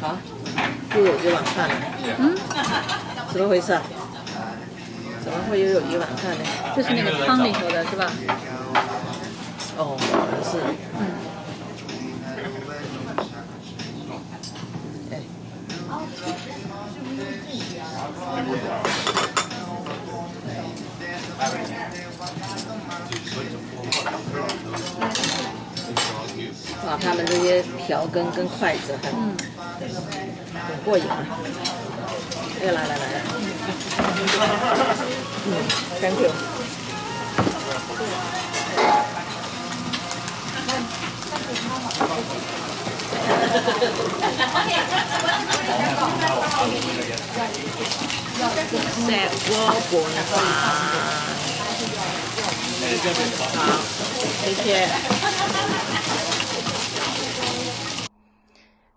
好，又有一碗饭了。嗯，怎么回事？怎么会又有一碗饭呢？就是那个汤里头的是吧？哦，是。嗯。哎。哇，他们这些瓢羹跟筷子，很很过瘾啊！呀，来来来，嗯，很久。涮锅、滚汤，好，谢谢。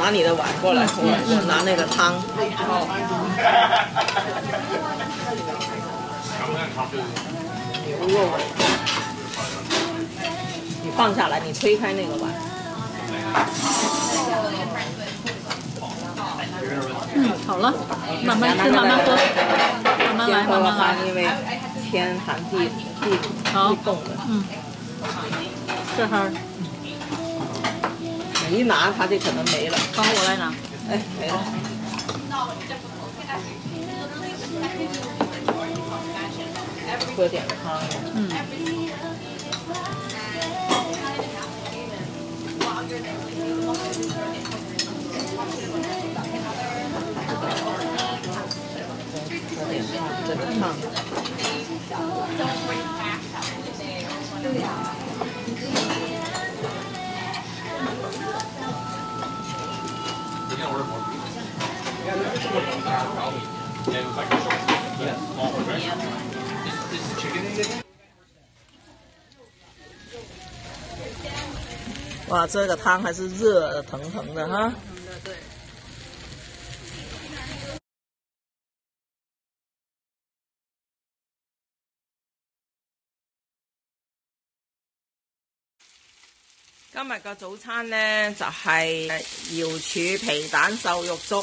拿你的碗过来，我拿那个汤，然后，你放下来，你推开那个碗。嗯，好了，慢慢吃，慢慢喝，慢慢来，慢慢来。因为天寒地地地冻，嗯，这哈。一拿，他就可能没了。刚我来拿，哎，没了。喝点汤。嗯。喝哇，这个汤还是热的，腾腾的哈！今日嘅早餐呢，就系瑶柱皮蛋瘦肉粥。